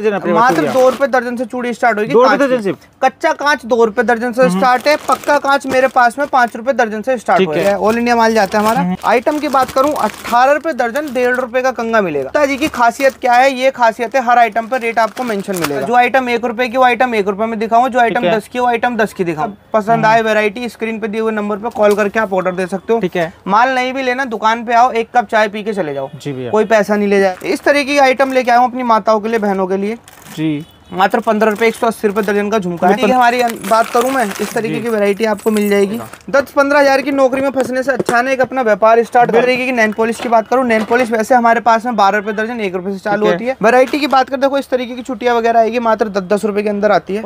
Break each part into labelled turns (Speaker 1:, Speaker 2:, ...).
Speaker 1: मात्र दो रुपए दर्जन से चूड़ी स्टार्ट होगी
Speaker 2: दो दर्जन से?
Speaker 1: कच्चा कांच दो रुपए दर्जन से स्टार्ट है पक्का कांच मेरे पास में पाँच रुपए दर्जन से स्टार्ट हो। है। ऑल इंडिया माल जाता है हमारा। आइटम की बात करूँ अठारह रुपए दर्जन डेढ़ रुपए का कंगा मिलेगा। जी की खासियत क्या है? ये खासियत है हर आइटम पर रेट आपको मेंशन मिलेगा। जो आइटम एक रुपए की वो आइटम एक रुपए में दिखाऊँ। जो आइटम दस की वो आइटम दस की दिखाऊँ। पसंद आए वेरायटी स्क्रीन पे दिए हुए नंबर पर कॉल करके आप ऑर्डर दे सकते हो।
Speaker 2: ठीक है।
Speaker 1: माल नहीं भी लेना दुकान पे आओ एक कप चाय पी के चले जाओ।
Speaker 2: जी
Speaker 1: कोई पैसा नहीं ले जाए। इस तरीके की आइटम लेके हूँ अपनी माताओं के लिए बहनों के लिए।
Speaker 2: जी।
Speaker 1: मात्र पंद्रह रुपए एक सौ अस्सी रुपए दर्जन का झुमका है। हमारी बात करूँ मैं इस तरीके की वैरायटी आपको मिल जाएगी। दस पंद्रह हज़ार की नौकरी में फंसने से अच्छा है एक अपना व्यापार स्टार्ट कर तरीके की नैन पॉलिश की बात करूँ नैन पॉलिश वैसे हमारे पास में बारह रुपए दर्जन एक रुपए से चालू होती है। वैरायटी की बात करते देखो इस तरीके की छुट्टियाँ वगैरह आएगी मात्र दस दस रुपए के अंदर आती है।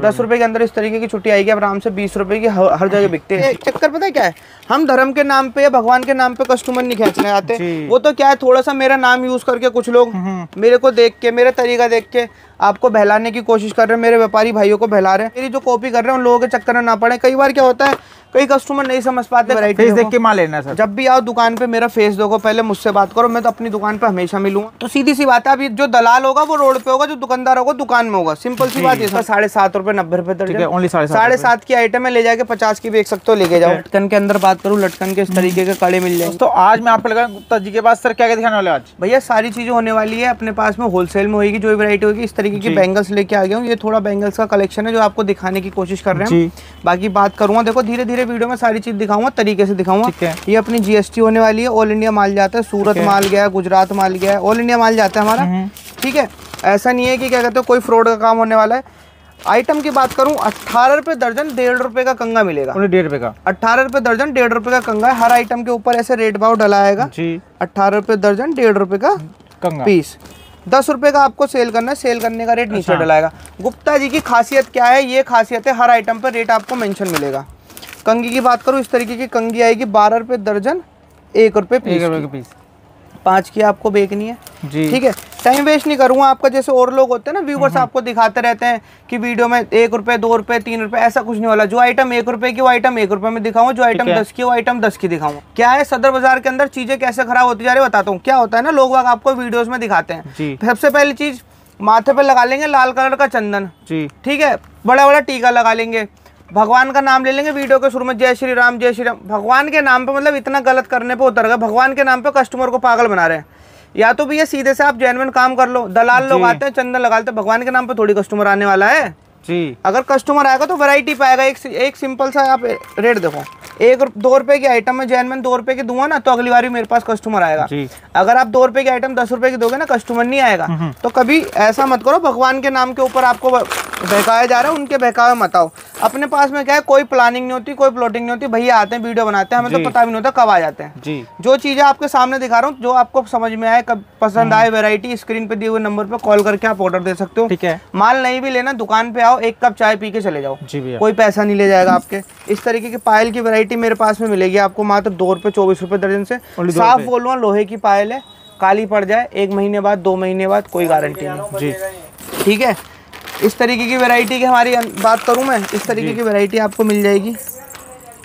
Speaker 1: दस रुपए के अंदर इस तरीके की छुट्टी आएगी आराम से बीस रुपए की हर जगह बिकते हैं। चक्कर पता है क्या है? हम धर्म के नाम पे या भगवान के नाम पे कस्टमर नहीं खेचने आते। वो तो क्या है थोड़ा सा मेरा नाम यूज़ करके कुछ लोग मेरे को देख के मेरा तरीका देख के आपको बहलाने की कोशिश कर रहे हैं, मेरे व्यापारी भाइयों को बहला रहे हैं। मेरी जो कॉपी कर रहे हैं, उन लोगों के चक्कर में ना पड़े। कई बार क्या होता है कई कस्टमर नहीं समझ पाते
Speaker 2: वैरायटी देख के माल लेना सर।
Speaker 1: जब भी आओ दुकान पे मेरा फेस देखो पहले मुझसे बात करो मैं तो अपनी दुकान पे हमेशा मिलूँगा। तो सीधी सी बात है अभी जो दलाल होगा वो रोड पे होगा जो दुकानदार होगा दुकान में होगा। सिंपल सी बात है साढ़े सात रुपए नब्बे रुपए साढ़े सात की आइटम है ले जाके पचास की बेच सकते हो लेके जाओ। लटकन के अंदर बात करूँ लटकन के इस तरीके के कड़े मिल जाए
Speaker 2: तो आज मैं आपको लगा गुप्ता जी के पास सर क्या क्या दिखाने वाले आज?
Speaker 1: भैया सारी चीज़ें होने वाली है अपने पास में होलसेल में होगी जो वैरायटी होगी इस तरीके की बैंगल्स लेके आ गया हूँ। ये थोड़ा बैंगल्स का कलेक्शन है जो आपको दिखाने की कोशिश कर रहे हैं बाकी बात करूँगा देखो धीरे धीरे वीडियो में सारी चीज़ दिखाऊँगा तरीके से दिखाऊँगा। ये अपनी जीएसटी होने वाली है ऑल इंडिया माल जाता है सूरत माल गया गुजरात माल गया ऑल इंडिया माल जाता है हमारा। हम्म। ठीक है? ऐसा नहीं है कि क्या कहते हैं कोई फ्रॉड का काम होने वाला है। आइटम की बात करूँ अट्ठारह रुपए दर्जन डेढ़ रुपए का कंगा मिलेगा।
Speaker 2: डेढ़ रुपए का।
Speaker 1: अट्ठारह रुपए दर्जन डेढ़ रुपए का कंगा है। हर आइटम के ऊपर ऐसे रेट भाव डला आएगा जी। अट्ठारह रुपए दर्जन डेढ़ रुपए का कंगा। पीस दस रुपए का आपको सेल करना है सेल करने का रेट नीचे अच्छा। डलाएगा। गुप्ता जी की खासियत क्या है? ये खासियत है हर आइटम पर रेट आपको मेंशन मिलेगा। कंगी की बात करूँ इस तरीके की कंगी आएगी बारह रुपए दर्जन एक रुपए पीस एक पीस पाँच की आपको बेचनी है। जी। ठीक है? टाइम वेस्ट नहीं करूँगा आपका जैसे और लोग होते हैं ना व्यूवर्स हम्म। आपको दिखाते रहते हैं कि वीडियो में एक रुपए दो रुपए तीन रुपए ऐसा कुछ नहीं वाला। जो आइटम एक रुपए की वो आइटम एक रुपए में दिखाऊँगा जो आइटम दस की वो आइटम दस की दिखाऊँगा क्या है? सदर बाज़ार के अंदर चीज़ें कैसे खराब होती जा रही बताता हूँ। क्या होता है ना लोग आपको वीडियोज़ में दिखाते हैं। सबसे पहली चीज़ माथे पे लगा लेंगे लाल कलर का चंदन। जी। ठीक है? बड़ा बड़ा टीका लगा लेंगे। भगवान का नाम ले लेंगे वीडियो के शुरू में जय श्री राम जय श्री राम। भगवान के नाम पर मतलब इतना गलत करने पर उतर गए। भगवान के नाम पर कस्टमर को पागल बना रहे हैं। या तो भैया सीधे से आप जेनवन काम कर लो। दलाल लोग आते हैं चंदन लगाते हैं भगवान के नाम पर थोड़ी कस्टमर आने वाला है। जी। अगर कस्टमर आएगा तो वैरायटी पाएगा। एक एक सिंपल सा आप रेट देखो। एक दो रुपए की आइटम में जैन दो रुपए की दूँगा ना तो अगली बार मेरे पास कस्टमर आएगा। जी। अगर आप दो रुपए की आइटम दस रुपए की दोगे ना कस्टमर नहीं आएगा। हम्म, हम्म। तो कभी ऐसा मत करो भगवान के नाम के ऊपर आपको बहकाया जा रहा है उनके बहकावे मत आओ। अपने पास में क्या है कोई प्लानिंग नहीं होती कोई प्लॉटिंग नहीं होती। भैया आते हैं वीडियो बनाते हैं हमें तो पता भी नहीं होता कब आ जाते हैं। जी। जो चीज़ें आपके सामने दिखा रहा हूँ जो आपको समझ में आए कब पसंद आए वेरायटी स्क्रीन पे दिए हुए नंबर पर कॉल करके आप ऑर्डर दे सकते हो। ठीक है। माल नहीं भी लेना दुकान पे आओ एक कप चाय पी के चले जाओ। जी भैया। कोई पैसा नहीं ले जाएगा आपके। इस तरीके की पायल की वैरायटी मेरे पास में मिलेगी आपको मात्र दो रुपए चौबीस रुपए दर्जन से। साफ़ बोल लोहे की पायल है काली पड़ जाए एक महीने बाद दो महीने बाद कोई गारंटी नहीं। जी। ठीक है? इस तरीके की वैरायटी की हमारी बात करूँ मैं? इस तरीके की वैरायटी आपको मिल जाएगी।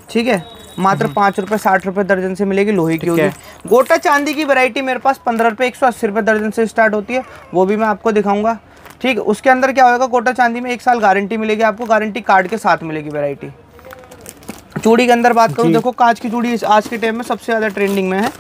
Speaker 1: ठीक है? मात्र हम्म। पाँच रुपए साठ रुपए दर्जन से मिलेगी लोहे की होगी। गोटा चांदी की वैरायटी मेरे पास पंद्रह रुपए एक सौ अस्सी रुपए दर्जन से स्टार्ट होती है। वो भी मैं आपको दिखाऊँगा। ठीक है उसके अंदर क्या होगा कोटा चांदी में एक साल गारंटी मिलेगी आपको गारंटी कार्ड के साथ मिलेगी वेरायटी चूड़ी के अंदर बात करूँ देखो कांच की चूड़ी आज के टाइम में सबसे ज़्यादा ट्रेंडिंग में है।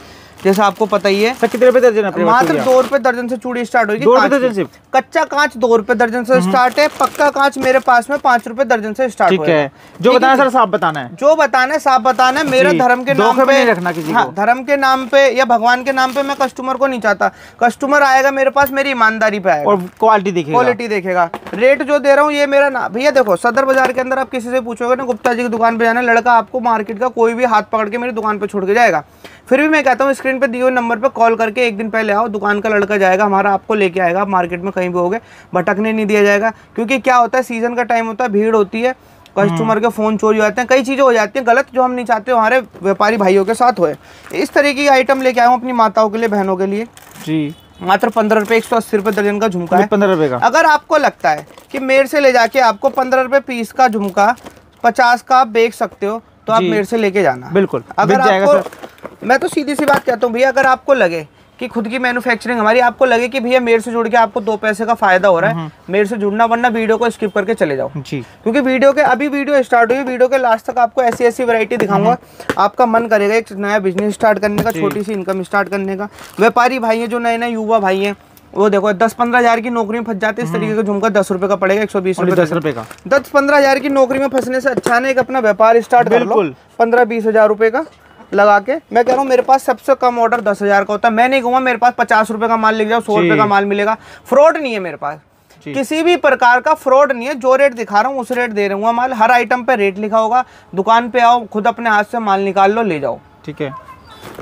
Speaker 1: जैसा आपको पता ही है।
Speaker 2: कितने रुपए दर्जन
Speaker 1: मात्र दो रुपए दर्जन से चूड़ी स्टार्ट होगी दर्जन से? कच्चा कांच दो रुपए दर्जन से स्टार्ट हम्म। है पक्का कांच मेरे पास में पाँच रुपए दर्जन से स्टार्ट ठीक है।
Speaker 2: जो बताना सर साफ़ बताना है।
Speaker 1: जो बताना है साफ़ बताना है मेरा धर्म के नाम पे रखना किसी हाँ, धर्म के नाम पे या भगवान के नाम पे मैं कस्टमर को नहीं चाहता। कस्टमर आएगा मेरे पास मेरी ईमानदारी पे आएगा।
Speaker 2: और क्वालिटी देखेगा।
Speaker 1: क्वालिटी देखेगा। रेट जो दे रहा हूँ ये मेरा ना भैया देखो सदर बाज़ार के अंदर आप किसी से पूछोगे ना गुप्ता जी की दुकान पे जाना लड़का आपको मार्केट का कोई भी हाथ पकड़ के मेरी दुकान पे छोड़ के जाएगा। फिर भी मैं कहता हूँ स्क्रीन पे दिए हुए नंबर पे कॉल करके एक दिन पहले आओ दुकान का लड़का जाएगा हमारा आपको लेके आएगा आप मार्केट में कहीं भी होगे भटकने नहीं दिया जाएगा क्योंकि क्या होता है सीज़न का टाइम होता है भीड़ होती है कस्टमर के फ़ोन चोरी हो जाते हैं कई चीज़ें हो जाती हैं गलत जो हम नहीं चाहते हमारे व्यापारी भाइयों के साथ हुए। इस तरीके की आइटम लेके आया हूँ अपनी माताओं के लिए बहनों के लिए। जी। मात्र पंद्रह रुपए एक सौ अस्सी रुपए दर्जन का झुमका है।
Speaker 2: पंद्रह रुपए का।
Speaker 1: अगर आपको लगता है कि मेरे से ले जाके आपको पंद्रह रुपए पीस का झुमका पचास का आप बेच सकते हो तो आप मेरे से लेके जाना।
Speaker 2: बिल्कुल।
Speaker 1: अगर आपको मैं तो सीधी सी बात कहता हूँ भैया अगर आपको लगे कि खुद की मैन्युफैक्चरिंग हमारी आपको लगे कि भैया मेरे से जुड़ के आपको दो पैसे का फ़ायदा हो रहा है मेरे से जुड़ना वरना वीडियो को स्किप करके चले जाओ।
Speaker 2: जी।
Speaker 1: क्योंकि वीडियो के अभी वीडियो स्टार्ट हुई वीडियो के लास्ट तक आपको ऐसी ऐसी वैरायटी दिखाऊँगा आपका मन करेगा एक नया बिज़नेस स्टार्ट करने का छोटी सी इनकम स्टार्ट करने का। व्यापारी भाई है जो नए नए युवा भाई हैं वो देखो दस पंद्रह हज़ार की नौकरी में फंस जाते इस तरीके का झुमका दस रुपए का पड़ेगा एक सौ बीस रुपए
Speaker 2: दस रुपए का।
Speaker 1: दस पंद्रह हज़ार की नौकरी में फंसने से अच्छा है एक अपना व्यापार स्टार्ट कर लो। पंद्रह बीस हज़ार रुपए का लगा के। मैं कह रहा हूँ मेरे पास सबसे कम ऑर्डर दस हज़ार का होता है। मैं नहीं कहूँगा मेरे पास पचास रुपए का माल लिख जाओ सौ
Speaker 2: रुपये
Speaker 1: रुपए का माल मिलेगा। फ्रॉड नहीं है मेरे पास। किसी भी प्रकार का फ्रॉड नहीं है। जो रेट दिखा रहा हूँ उस रेट दे रहा हूँ। माल हर आइटम पे रेट लिखा होगा। दुकान पे आओ खुद अपने हाथ से माल निकाल लो ले जाओ।
Speaker 2: ठीक है।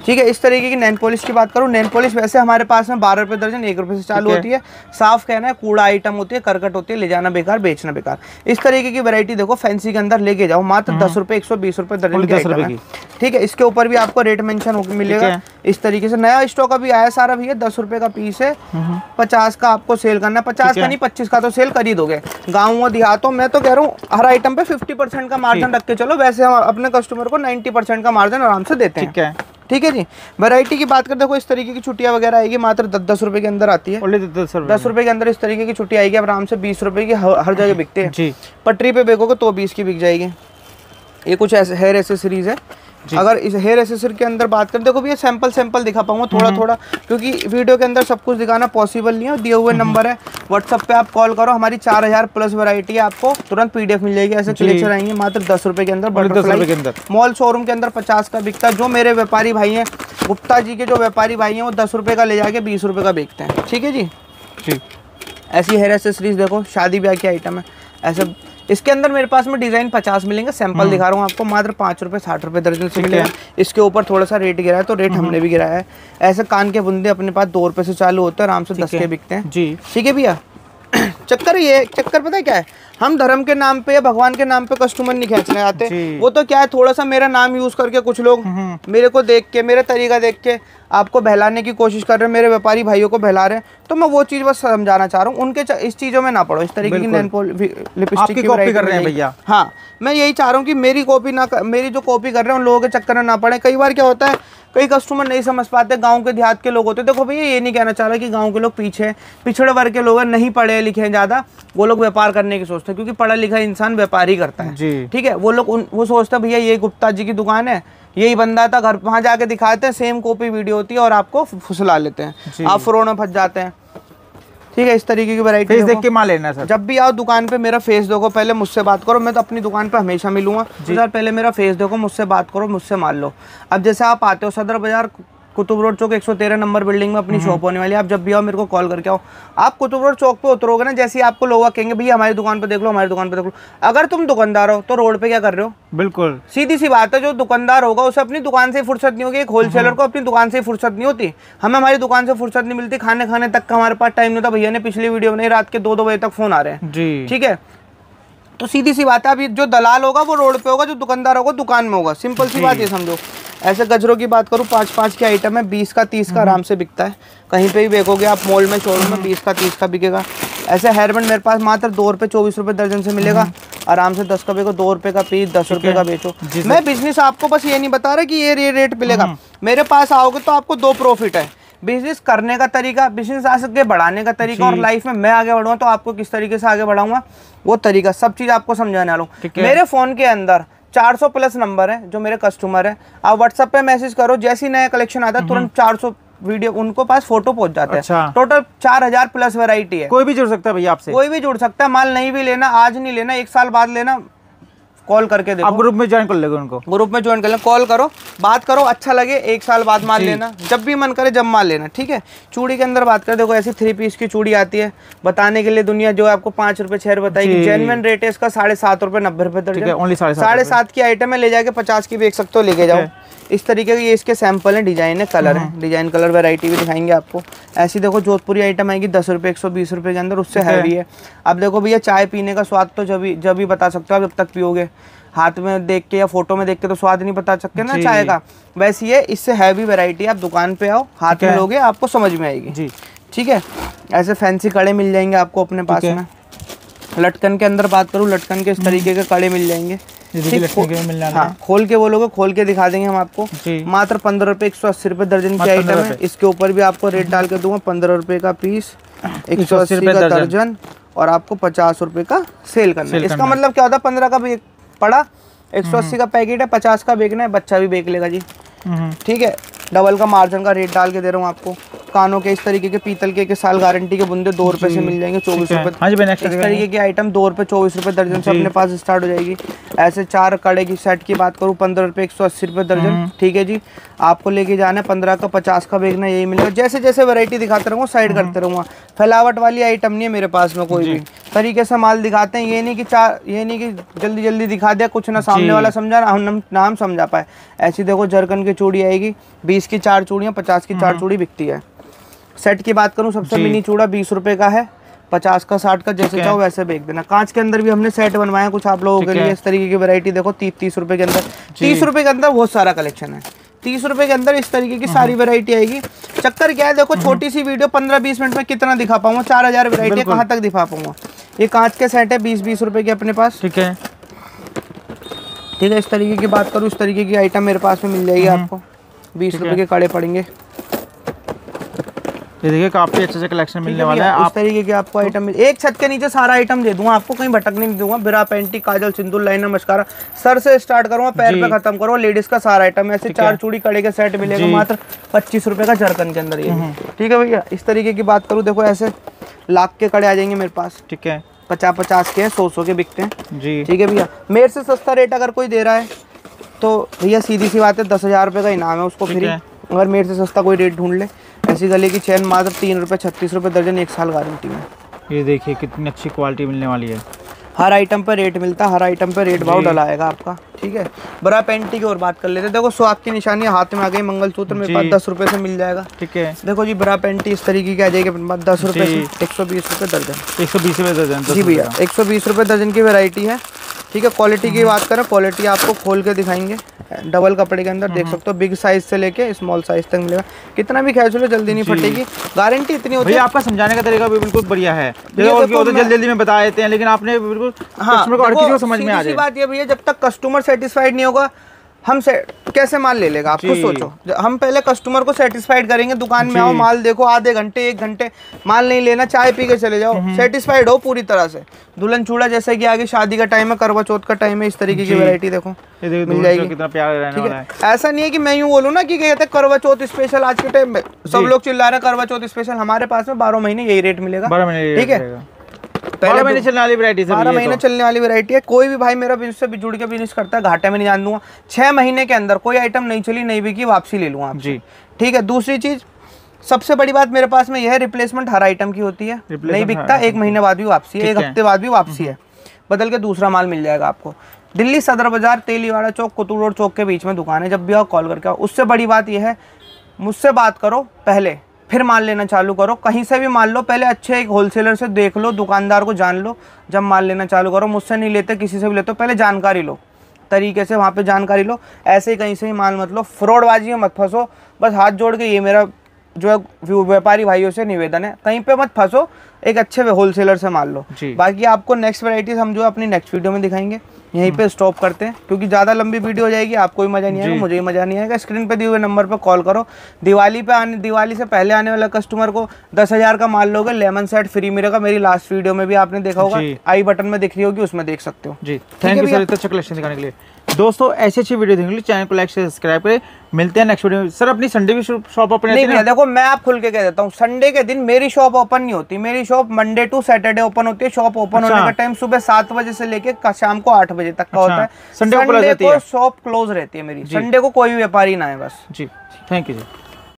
Speaker 1: ठीक है इस तरीके की नैन पॉलिश की बात करूँ नैन पॉलिश वैसे हमारे पास में बारह रुपये दर्जन एक रुपये से चालू होती है। साफ़ कहना है कूड़ा आइटम होती है करकट होती है ले जाना बेकार बेचना बेकार। इस तरीके की वैरायटी देखो फैंसी के अंदर लेके जाओ मात्र दस रुपये एक सौ बीस रुपये दर्जन
Speaker 2: Only
Speaker 1: की
Speaker 2: 10
Speaker 1: item
Speaker 2: रुपए
Speaker 1: है।
Speaker 2: की।
Speaker 1: ठीक है इसके ऊपर भी आपको रेट मेंशन मिलेगा। इस तरीके से नया स्टॉक अभी आया सारा भैया दस रुपए का पीस है। पचास का आपको सेल करना है। पचास का नहीं पच्चीस का तो सेल कर ही दोगे। गाँव देहातों में तो कह रहा हूँ हर आइटम पे फिफ्टी परसेंट का मार्जिन रख के चलो। वैसे हम अपने कस्टमर को नाइन्टी परसेंट का मार्जिन आराम से देते हैं।
Speaker 2: ठीक है
Speaker 1: जी? वैरायटी की बात कर देखो इस तरीके की छुट्टियाँ वगैरह आएगी? मात्र दस दस रुपए के अंदर आती है।
Speaker 2: ओनली दस रुपए
Speaker 1: दस रुपए के अंदर इस तरीके की छुट्टी आएगी आराम से बीस रुपए की हर हर जगह बिकते हैं।
Speaker 2: जी।
Speaker 1: पटरी पे बेचोगे तो बीस की बिक जाएगी। ये कुछ ऐसे हेयर एसेसरीज है। अगर इस हेयर एसेसरी के अंदर बात करें देखो भैया सैंपल सैंपल दिखा पाऊँगा थोड़ा थोड़ा क्योंकि वीडियो के अंदर सब कुछ दिखाना पॉसिबल नहीं है दिए हुए नंबर है। व्हाट्सअप पे आप कॉल करो हमारी चार हज़ार प्लस वैरायटी है आपको तुरंत पीडीएफ मिल जाएगी। ऐसे कलेक्शन आएँगे मात्र दस रुपए के अंदर
Speaker 2: Only 10
Speaker 1: butterfly
Speaker 2: रुपए के अंदर।
Speaker 1: मॉल शोरूम के अंदर पचास का बिकता है। जो मेरे व्यापारी भाई हैं गुप्ता जी के जो व्यापारी भाई हैं वो दस रुपए का ले जाके बीस रुपए का बेचते हैं। ठीक है जी?
Speaker 2: जी।
Speaker 1: ऐसी हेयर एसेसरीज देखो शादी ब्याह की आइटम है। ऐसे इसके अंदर मेरे पास में डिज़ाइन पचास मिलेंगे सैंपल दिखा रहा हूँ आपको मात्र पाँच रुपए साठ रुपए दर्जन से मिलेगा इसके ऊपर थोड़ा सा रेट गिरा है तो रेट हमने भी गिराया है। ऐसे कान के बुंदे अपने पास दो रुपए से चालू होते हैं आराम से दस। के बिकते हैं।
Speaker 2: जी।
Speaker 1: ठीक है भैया? चक्कर ये चक्कर पता है क्या है? हम धर्म के नाम पे या भगवान के नाम पे कस्टमर नहीं खींचने आते। वो तो क्या है थोड़ा सा मेरा नाम यूज़ करके कुछ लोग मेरे को देख के मेरा तरीका देख के आपको बहलाने की कोशिश कर रहे हैं मेरे व्यापारी भाइयों को बहला रहे हैं। तो मैं वो चीज़ बस समझाना चाह रहा हूँ उनके इस चीज़ों में ना पड़ो इस तरीके की। लिपस्टिक की variety
Speaker 2: कर रहे हैं भैया।
Speaker 1: हाँ मैं यही चाह रहा हूँ कि मेरी कॉपी ना मेरी जो कॉपी कर रहे हैं उन लोगों के चक्कर में ना पड़े। कई बार क्या होता है कई कस्टमर नहीं समझ पाते गाँव के देहात के लोग होते। देखो भैया ये नहीं कहना चाह रहा कि गाँव के लोग पीछे हैं। पिछड़े वर्ग के लोग हैं नहीं पढ़े लिखे हैं ज़्यादा। वो लोग व्यापार करने की सोचते हैं क्योंकि पढ़ा लिखा इंसान व्यापार ही करता है। ठीक है? वो लोग वो सोचते हैं भैया ये गुप्ता जी की दुकान है यही बंदा था घर वहाँ जाके दिखाते हैं सेम कॉपी वीडियो होती है और आपको फुसला लेते हैं। आप फ्रोड में फंस जाते हैं। ठीक है इस तरीके की वैरायटी
Speaker 2: फेस देख के माल लेना सर।
Speaker 1: जब भी आओ दुकान पे मेरा फेस देखो पहले मुझसे बात करो मैं तो अपनी दुकान पे हमेशा मिलूँगा। सर पहले मेरा फेस देखो मुझसे बात करो मुझसे मान लो। अब जैसे आप आते हो सदर बाज़ार कुतुब रोड चौक 113 नंबर बिल्डिंग में अपनी शॉप होने वाली है। आप जब भी आओ मेरे को कॉल करके आओ। आप कुतुब रोड चौक पे उतरोगे ना जैसे ही आपको लोग कहेंगे भैया हमारी दुकान पे देख लो हमारी दुकान पे देख लो। अगर तुम दुकानदार हो तो रोड पे क्या कर रहे हो?
Speaker 2: बिल्कुल।
Speaker 1: सीधी सी बात है जो दुकानदार होगा उसे अपनी दुकान से ही फुर्सत नहीं होगी। एक होलसेलर को अपनी दुकान से फुर्सत नहीं होती। हमें हमारी दुकान से फुर्सत नहीं मिलती। खाने खाने तक का हमारे पास टाइम नहीं होता। भैया ने पिछली वीडियो में रात के दो दो बजे तक फ़ोन आ रहे हैं।
Speaker 2: जी।
Speaker 1: ठीक है? तो सीधी सी बात है अभी जो दलाल होगा वो रोड पे होगा जो दुकानदार होगा दुकान में होगा। सिंपल सी बात ये समझो। ऐसे गजरों की बात करूँ पाँच पाँच के आइटम है बीस का तीस का आराम से बिकता है। कहीं पे भी बेचोगे आप मॉल में शोरूम में बीस का तीस का बिकेगा। ऐसे हेयरबैंड मेरे पास मात्र दो रुपये चौबीस रुपये दर्जन से मिलेगा। आराम से दस का बेचो दो रुपये का पीस दस रुपये का बेचो। मैं बिज़नेस आपको बस ये नहीं बता रहा कि ये ये रेट मिलेगा मेरे पास आओगे तो आपको दो प्रॉफिट है। बिज़नेस करने का तरीका बिज़नेस आ सके बढ़ाने का तरीका और लाइफ में मैं आगे बढ़ूँगा तो आपको किस तरीके से आगे बढ़ाऊँगा वो तरीका सब चीज़ आपको समझाने वाला हूँ। मेरे फ़ोन के अंदर 400 प्लस नंबर है जो मेरे कस्टमर है। आप व्हाट्सएप पे मैसेज करो जैसी नया कलेक्शन आता है तुरंत 400 वीडियो उनको पास फ़ोटो पहुँच जाता
Speaker 2: अच्छा।
Speaker 1: है टोटल चार हज़ार प्लस वेराइटी है।
Speaker 2: कोई भी जुड़ सकता है भैया आपसे।
Speaker 1: कोई भी जुड़ सकता है माल नहीं भी लेना आज नहीं लेना एक साल बाद लेना कॉल करके देखो।
Speaker 2: आप ग्रुप में ज्वाइन कर लेंगे उनको।
Speaker 1: ग्रुप में ज्वाइन कर लें कॉल करो बात करो अच्छा लगे एक साल बाद मार लेना जब भी मन करे जब मार लेना ठीक है? चूड़ी के अंदर बात कर देखो ऐसी थ्री पीस की चूड़ी आती है बताने के लिए दुनिया जो है आपको पाँच रुपए छह रुपए बताएगी।
Speaker 2: जेनुअन
Speaker 1: जेनवन रेट है इसका साढ़े सात रुपए नब्बे रुपए
Speaker 2: साढ़े सात
Speaker 1: सात की आइटम है ले जाके पचास की बेच सकते हो लेके जाओ। इस तरीके के ये इसके सैंपल हैं डिज़ाइन है कलर है। डिज़ाइन कलर वैरायटी भी दिखाएँगे आपको। ऐसी देखो जोधपुरी आइटम आएगी दस रुपये एक सौ बीस रुपये के अंदर उससे हैवी है। अब देखो भैया चाय पीने का स्वाद तो जब जब भी बता सकते हो आप जब तक पियोगे। हाथ में देख के या फ़ोटो में देख के तो स्वाद नहीं बता सकते ना चाय का। वैसे ये इससे हैवी वैरायटी आप दुकान पे आओ हाथ में लोगे आपको समझ में आएगी।
Speaker 2: जी।
Speaker 1: ठीक है? ऐसे फैंसी कड़े मिल जाएँगे आपको अपने पास में। लटकन के अंदर बात करूँ लटकन के इस तरीके के कड़े मिल जाएँगे। हाँ खोल के बोलोगे खोल के दिखा देंगे हम आपको। मात्र पंद्रह रुपए एक सौ अस्सी रुपए दर्जन की आइटम है। इसके ऊपर भी आपको रेट डाल के दूँगा पंद्रह रुपए का पीस एक सौ अस्सी का दर्जन। और आपको पचास रुपए का सेल करना है। इसका मतलब क्या होता है पंद्रह का भी पड़ा एक सौ अस्सी का पैकेट है पचास का बेचना है बच्चा भी बेच लेगा जी। हम्म। ठीक है डबल का मार्जिन का रेट डाल के दे रहा हूँ आपको। कानों के इस तरीके के पीतल के, के साल गारंटी के बुंदे दो रुपए से मिल जाएँगे चौबीस रुपए। हाँ इस तरीके की आइटम दो रुपए चौबीस रुपए दर्जन से अपने पास स्टार्ट हो जाएगी। ऐसे चार कड़े की सेट की बात करूँ पंद्रह रुपए एक सौ अस्सी रुपए दर्जन। हम्म। ठीक है जी। आपको लेके जाना है पंद्रह का पचास का बेचना यही मिलेगा। जैसे जैसे वैरायटी दिखाते रहूँगा साइड हम्म। करते रहूँगा। फैलावट वाली आइटम नहीं है मेरे पास में कोई भी। तरीके से माल दिखाते हैं ये नहीं कि चार ये नहीं कि जल्दी जल्दी दिखा दिया कुछ ना सामने वाला समझा ना हम नाम समझा पाए। ऐसी देखो जरकन की चूड़ी आएगी बीस की चार चूड़ियाँ पचास की चार हम्म। चूड़ी बिकती है। सेट की बात करूँ सबसे मिनी चूड़ा बीस रुपए का है पचास का साठ का जैसे चाहो वैसे बेच देना। कांच के अंदर भी हमने सेट बनवाया कुछ आप लोगों के लिए इस तरीके की वैरायटी देखो तीस तीस रुपए के अंदर। तीस रुपए के अंदर बहुत सारा कलेक्शन है। तीस रुपए के अंदर इस तरीके की सारी वैरायटी हम्म। आएगी। चक्कर क्या है देखो हम्म। छोटी सी वीडियो पंद्रह बीस मिनट में कितना दिखा पाऊँगा? चार हज़ार वैरायटी कहाँ तक दिखा पाऊँगा? ये कांच के सेट है बीस बीस रुपए के अपने पास।
Speaker 2: ठीक है।
Speaker 1: ठीक है इस तरीके की बात करूँ इस तरीके की आइटम मेरे पास में मिल जाएगी हम्म। आपको। बीस रुपए के कड़े पड़ेंगे।
Speaker 2: ये देखिए काफ़ी अच्छे से कलेक्शन मिलने वाला है।
Speaker 1: आप तरीके के आपको आइटम मिल एक छत के नीचे सारा आइटम दे दूँगा आपको कहीं भटकने नहीं दूँगा। Bra panty kajal sindoor liner mascara sir से स्टार्ट करूँगा पैर पे खत्म करो लेडीज़ का सारा आइटम ऐसे चार चूड़ी कड़े के सेट मिलेगा मात्र पच्चीस रुपए का जरकन के अंदर ये। हम्म। ठीक है भैया इस तरीके की बात करूँ देखो ऐसे लाख के कड़े आ जाएँगे मेरे पास।
Speaker 2: ठीक है।
Speaker 1: पचास पचास के सौ सौ के बिकते हैं। जी। ठीक है भैया मेरे से सस्ता रेट अगर कोई दे रहा है तो भैया सीधी सी बात है दस हज़ार रुपये का इनाम है उसको फ्री अगर मेरे से सस्ता कोई रेट ढूंढ ले ऐसी गले की चैन मात्र तीन रुपये छत्तीस रुपये दर्जन एक साल गारंटी में।
Speaker 2: ये देखिए कितनी अच्छी क्वालिटी मिलने वाली है।
Speaker 1: हर आइटम पर रेट मिलता है हर आइटम पर रेट भाव डलाएगा आपका ठीक है? बड़ा पेंटी की और बात कर लेते हैं। देखो स्वाग की निशानी हाथ में आ गई मंगलसूत्र मेरे पास दस रुपए से मिल जाएगा।
Speaker 2: ठीक है।
Speaker 1: देखो जी बड़ा पेंटी इस तरीके की आ जाएगी अपने पास दस रुपए से एक सौ बीस रुपए दर्जन।
Speaker 2: एक सौ बीस रुपए दर्जन
Speaker 1: जी भैया एक सौ बीस रुपए दर्जन की वेरायटी है। ठीक है क्वालिटी की बात करें क्वालिटी आपको खोल के दिखाएँगे। डबल कपड़े के अंदर देख सकते हो बिग साइज़ से लेके स्मॉल साइज़ तक मिलेगा। कितना भी खेच लो जल्दी नहीं फटेगी। गारंटी इतनी होती है।
Speaker 2: आपका समझाने का तरीका भी बिल्कुल बढ़िया है। जल्दी जल्दी में बता देते हैं लेकिन आपने बिल्कुल हाँ समझ में आ रही
Speaker 1: बात ये भैया जब तक कस्टमर सेटिस्फाइड नहीं होगा हम से कैसे माल ले लेगा? आप खुद सोचो। हम पहले कस्टमर को सेटिस्फाइड करेंगे दुकान में आओ माल देखो आधे घंटे एक घंटे माल नहीं लेना चाय पी के चले जाओ। सेटिस्फाइड हो पूरी तरह से। दुल्हन चूड़ा जैसे कि आगे शादी का टाइम है करवा चौथ का टाइम है इस तरीके की वैरायटी देखो मिल जाएगी। कितना प्यारा ठीक है? ऐसा नहीं है कि मैं यूँ बोलूँ ना कि कहते करवा चौथ स्पेशल आज के टाइम में। सब लोग चिल्ला रहे करवा चौथ स्पेशल हमारे पास में बारह महीने यही रेट मिलेगा। ठीक है?
Speaker 2: पहले महीने चलने वाली वैरायटी
Speaker 1: बारह महीने तो। चलने वाली वैरायटी है। कोई भी भाई मेरा बिज़नेस से जुड़ के बिज़नेस करता है घाटे में नहीं जान दूँगा। छह महीने के अंदर कोई आइटम नहीं चली नहीं बिकी वापसी ले लूँगा जी। ठीक है दूसरी चीज़ सबसे बड़ी बात मेरे पास में यह है रिप्लेसमेंट हर आइटम की होती है। नहीं बिकता एक महीने बाद भी वापसी है एक हफ़्ते बाद भी वापसी है। बदल के दूसरा माल मिल जाएगा आपको। दिल्ली सदर बाज़ार तेलीवाड़ा चौक कुतुब रोड चौक के बीच में दुकान है जब भी आओ कॉल करके आओ। उससे बड़ी बात यह है मुझसे बात करो पहले। फिर माल लेना चालू करो। कहीं से भी माल लो पहले अच्छे एक होलसेलर से देख लो दुकानदार को जान लो जब माल लेना चालू करो मुझसे नहीं लेते किसी से भी लेते पहले जानकारी लो तरीके से वहाँ पे जानकारी लो ऐसे ही कहीं से ही माल मत लो फ्रॉडबाजी में मत फंसो बस हाथ जोड़ के ये मेरा जो है व्यापारी भाइयों से निवेदन है कहीं पे मत फंसो एक अच्छे होलसेलर से माल लो। बाकी आपको नेक्स्ट वेराइटीज हम जो अपनी नेक्स्ट वीडियो में दिखाएँगे। यहीं पे स्टॉप करते हैं क्योंकि ज़्यादा लंबी वीडियो हो जाएगी आपको भी मज़ा नहीं आएगा मुझे भी मज़ा नहीं आएगा। स्क्रीन पे दिए हुए नंबर पे कॉल करो। दिवाली पे आने दिवाली से पहले आने वाला कस्टमर को दस हज़ार का माल लोगे लेमन सेट फ्री मिलेगा। मेरी लास्ट वीडियो में भी आपने देखा होगा आई बटन में दिख रही होगी उसमें देख सकते हो।
Speaker 2: जी। थैंक यू सर इतना अच्छा दिखाने के लिए। दोस्तों ऐसी अच्छी वीडियो देखने के लिए चैनल को लाइक से सब्सक्राइब करें। मिलते हैं नेक्स्ट वीडियो में। सर अपनी संडे भी शॉप ओपन
Speaker 1: नहीं नहीं देखो मैं आप खुल के कह देता हूँ संडे के दिन मेरी शॉप ओपन नहीं होती। मेरी shop Monday to Saturday open होती है। शॉप ओपन अच्छा। होने का टाइम सुबह सात बजे से लेके शाम को आठ बजे तक का अच्छा। होता है। संडे को शॉप क्लोज रहती है मेरी। संडे को कोई व्यापारी ना है बस।
Speaker 2: जी। Thank you ji.